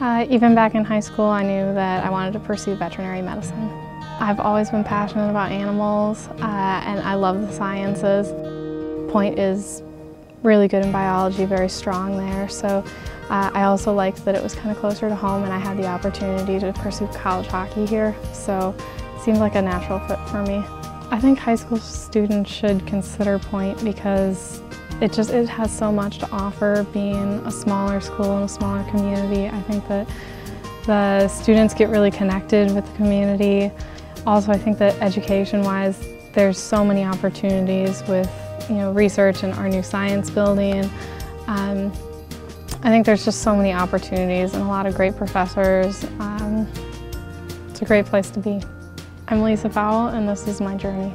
Uh, even back in high school, I knew that I wanted to pursue veterinary medicine. I've always been passionate about animals uh, and I love the sciences. Point is really good in biology, very strong there. So uh, I also liked that it was kind of closer to home and I had the opportunity to pursue college hockey here. So it seemed like a natural fit for me. I think high school students should consider Point because it just it has so much to offer being a smaller school and a smaller community. I think that the students get really connected with the community. Also, I think that education-wise, there's so many opportunities with you know research and our new science building. Um, I think there's just so many opportunities and a lot of great professors. Um, it's a great place to be. I'm Lisa Powell and this is my journey.